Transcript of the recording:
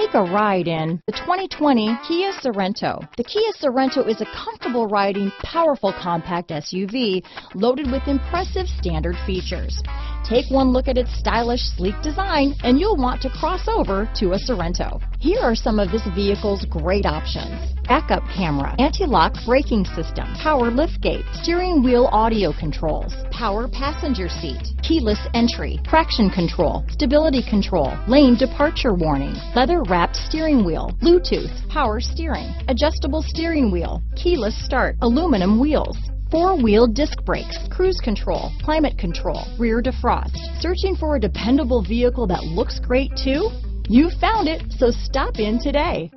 Take a ride in the 2020 Kia Sorento. The Kia Sorento is a comfortable riding, powerful compact SUV loaded with impressive standard features. Take one look at its stylish, sleek design and you'll want to cross over to a Sorento. Here are some of this vehicle's great options. Backup camera, anti-lock braking system, power liftgate, steering wheel audio controls, power passenger seat, keyless entry, traction control, stability control, lane departure warning, leather wrapped steering wheel, Bluetooth, power steering, adjustable steering wheel, keyless start, aluminum wheels, four-wheel disc brakes, cruise control, climate control, rear defrost. Searching for a dependable vehicle that looks great too? You found it, so stop in today.